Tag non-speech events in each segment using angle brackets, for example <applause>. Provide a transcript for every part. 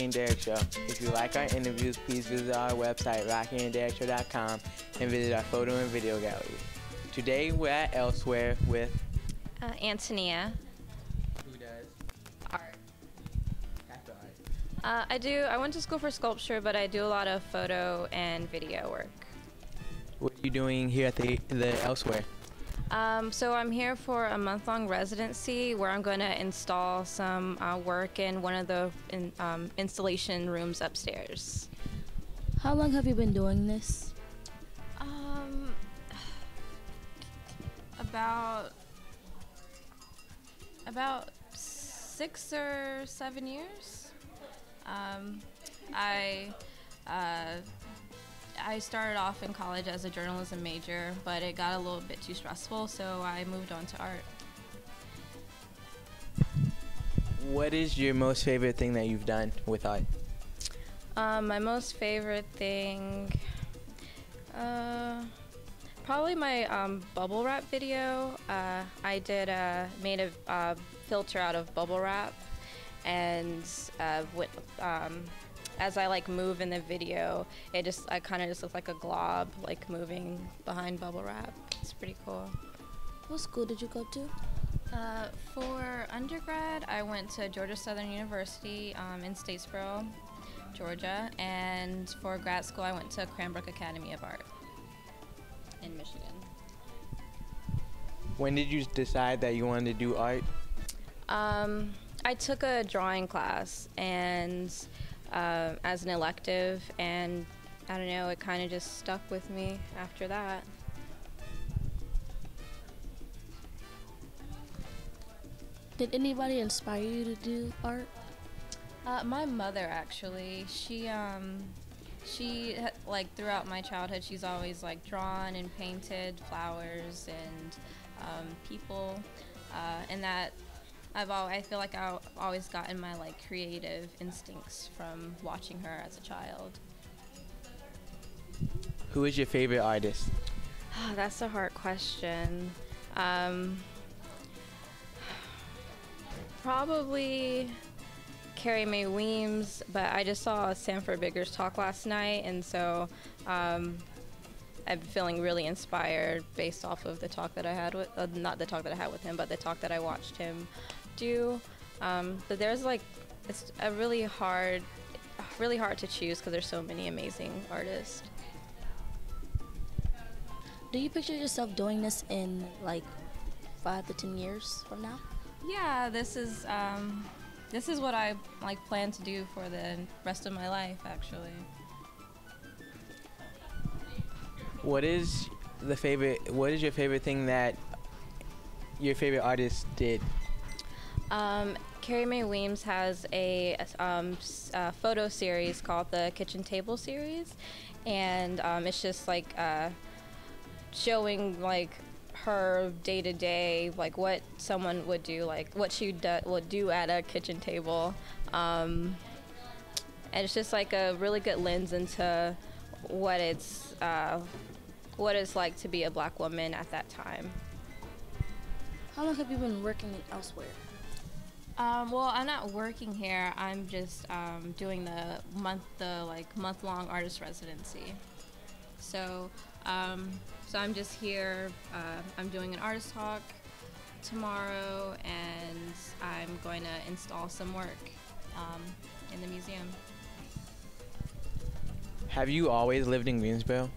And Derrick Show. If you like our interviews, please visit our website, rockyandderrickshow.com, and visit our photo and video gallery. Today, we're at Elsewhere with Uh, Antonia. who does Art. after art. Uh, I do. I went to school for sculpture, but I do a lot of photo and video work. What are you doing here at the the Elsewhere? Um, so I'm here for a month-long residency where I'm going to install some uh, work in one of the in, um, installation rooms upstairs. How long have you been doing this? Um, about about six or seven years. Um, I uh, I started off in college as a journalism major, but it got a little bit too stressful, so I moved on to art. What is your most favorite thing that you've done with art? Um, my most favorite thing, uh, probably my um, bubble wrap video. Uh, I did uh, made a uh, filter out of bubble wrap, and uh, with, um, as I like move in the video, it just I kind of just look like a glob like moving behind bubble wrap. It's pretty cool. What school did you go to? Uh, for undergrad, I went to Georgia Southern University um, in Statesboro, Georgia, and for grad school, I went to Cranbrook Academy of Art in Michigan. When did you decide that you wanted to do art? Um, I took a drawing class and uh, as an elective, and I don't know, it kind of just stuck with me after that. Did anybody inspire you to do art? Uh, my mother actually, she um, she like throughout my childhood, she's always like drawn and painted flowers and um, people, uh, and that I've al- I feel like I've always gotten my like creative instincts from watching her as a child. Who is your favorite artist? <sighs> That's a hard question. Um, probably Carrie Mae Weems, but I just saw Sanford Biggers talk last night, and so um, I'm feeling really inspired based off of the talk that I had with, uh, not the talk that I had with him, but the talk that I watched him do. Um, but there's like, it's a really hard, really hard to choose because there's so many amazing artists. Do you picture yourself doing this in like five to ten years from now? Yeah, this is um, this is what I like plan to do for the rest of my life. Actually, What is the favorite? What is your favorite thing that your favorite artist did? Um, Carrie Mae Weems has a um, s- uh, photo series called the Kitchen Table series, and um, it's just like uh, showing like her day to day, like what someone would do, like what she do- would do at a kitchen table. Um, and it's just like a really good lens into what it's uh, what it's like to be a black woman at that time. How long have you been working elsewhere? Um, well, I'm not working here. I'm just um, doing the month, the like month long artist residency. So, um, so I'm just here. Uh, I'm doing an artist talk tomorrow, and I'm going to install some work um, in the museum. Have you always lived in Greensboro?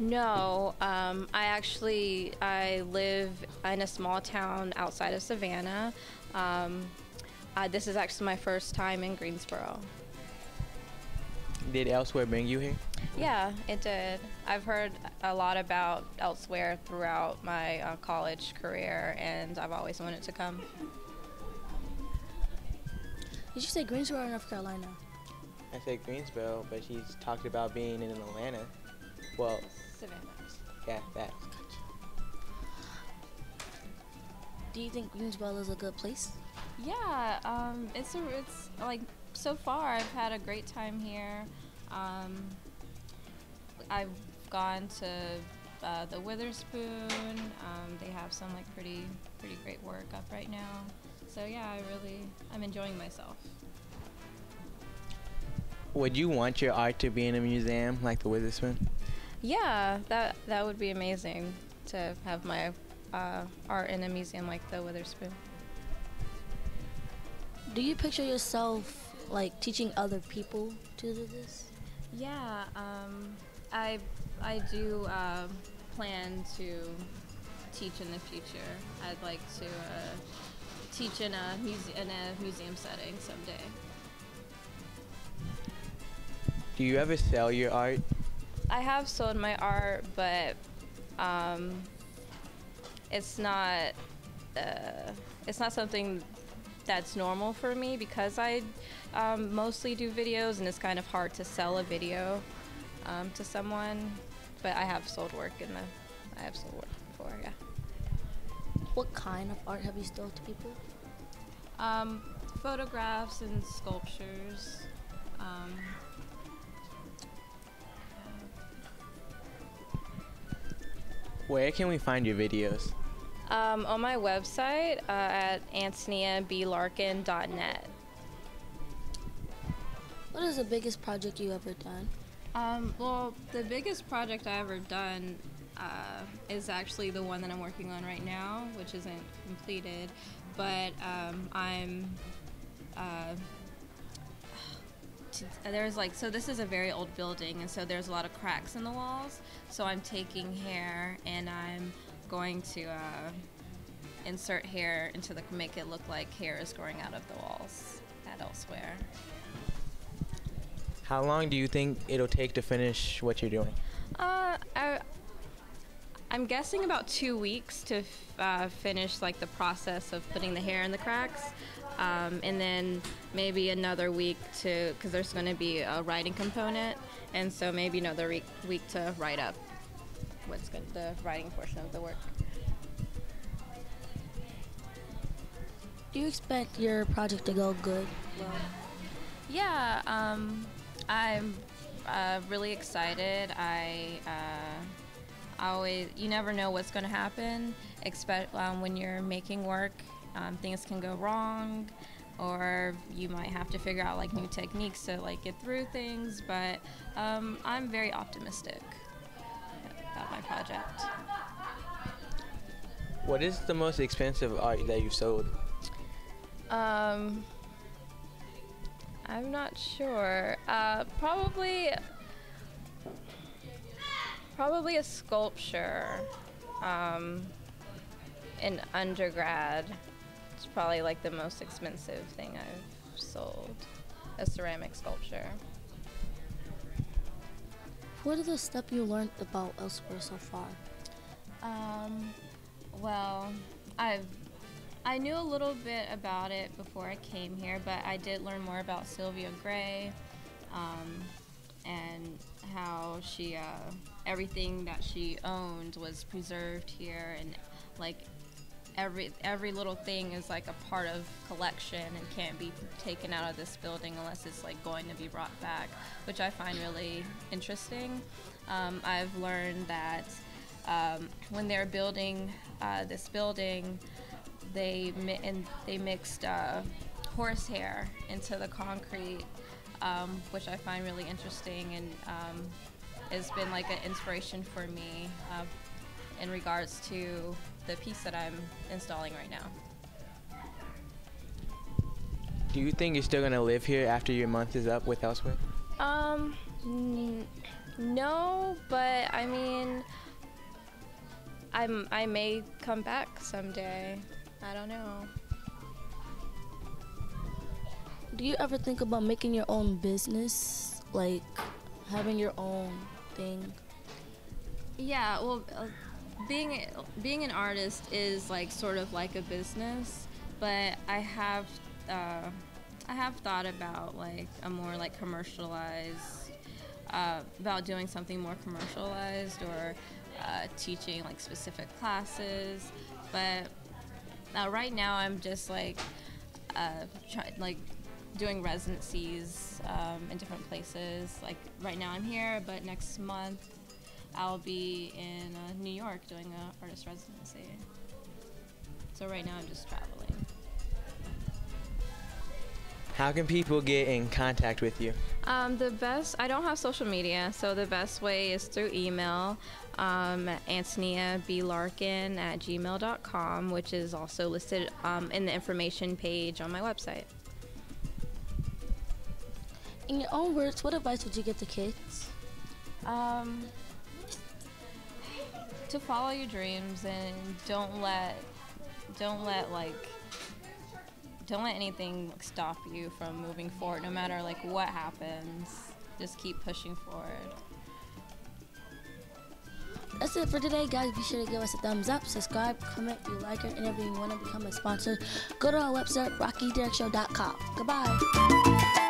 No, um, I actually I live in a small town outside of Savannah. Um, uh, this is actually my first time in Greensboro. Did Elsewhere bring you here? Yeah, it did. I've heard a lot about elsewhere throughout my uh, college career, and I've always wanted to come. Did you say Greensboro or North Carolina? I said Greensboro, but she's talked about being in Atlanta. Well, Savannah. yeah, that. Do you think Greensboro is a good place? Yeah, um, it's a, it's like so far I've had a great time here. Um, I've gone to uh, the Weatherspoon. Um, they have some like pretty pretty great work up right now. So yeah, I really I'm enjoying myself. Would you want your art to be in a museum like the Weatherspoon? Yeah, that that would be amazing to have my uh, art in a museum like the Weatherspoon. Do you picture yourself like teaching other people to do this? Yeah, um, I I do uh, plan to teach in the future. I'd like to uh, teach in a muse- in a museum setting someday. Do you ever sell your art? I have sold my art, but um, it's not uh, it's not something that's normal for me because I um, mostly do videos, and it's kind of hard to sell a video um, to someone. But I have sold work in the I have sold work before, yeah. What kind of art have you sold to people? Um, photographs and sculptures. Um, Where can we find your videos? Um, on my website uh, at antoniablarkin.net. What is the biggest project you ever done? Um, well, the biggest project I ever done uh, is actually the one that I'm working on right now, which isn't completed. But um, I'm. Uh, there's like so this is a very old building and so there's a lot of cracks in the walls so i'm taking hair and i'm going to uh, insert hair into the make it look like hair is growing out of the walls at elsewhere. How long do you think it'll take to finish what you're doing? Uh, I, I'm guessing about two weeks to f- uh, finish like the process of putting the hair in the cracks, um, and then maybe another week to because there's going to be a writing component, and so maybe another week, week to write up what's going the writing portion of the work. Do you expect your project to go good? Well, Yeah, um, I'm uh, really excited. I uh, always, you never know what's going to happen. Expect um, when you're making work, um, things can go wrong, or you might have to figure out like new techniques to like get through things. But um, I'm very optimistic about my project. What is the most expensive art that you've sold? Um, I'm not sure. Uh, probably, probably a sculpture. Um, in undergrad, it's probably like the most expensive thing I've sold. A ceramic sculpture. What are the steps you learned about elsewhere so far? Um, well, I've I knew a little bit about it before I came here, but I did learn more about Sylvia Gray, um, and how she uh, everything that she owned was preserved here, and like every every little thing is like a part of collection and can't be taken out of this building unless it's like going to be brought back, which I find really interesting. Um, I've learned that um, when they're building uh, this building, they mi- and they mixed uh, horsehair into the concrete, um, which I find really interesting and um, has been like an inspiration for me uh, in regards to the piece that I'm installing right now. Do you think you're still gonna live here after your month is up with Elsewhere? Um, n- no, but I mean, I'm I may come back someday. I don't know. Do you ever think about making your own business, like having your own thing? Yeah, well, uh, being being an artist is like sort of like a business, but I have uh, I have thought about like a more like commercialized uh, about doing something more commercialized or uh, teaching like specific classes, but uh, right now I'm just like uh, try, like doing residencies um, in different places. Like right now I'm here, but next month I'll be in uh, New York doing an artist residency. So right now I'm just traveling. How can people get in contact with you? Um, the best, I don't have social media, so the best way is through email, um, Antonia B. Larkin at gmail.com, which is also listed um, in the information page on my website. In your own words, what advice would you give to kids? Um, to follow your dreams and don't let, don't let like, don't let anything stop you from moving forward. No matter like what happens, just keep pushing forward. That's it for today, guys. Be sure to give us a thumbs up, subscribe, comment, if you like it, and if you want to become a sponsor, go to our website, rockyderrickshow.com. Goodbye.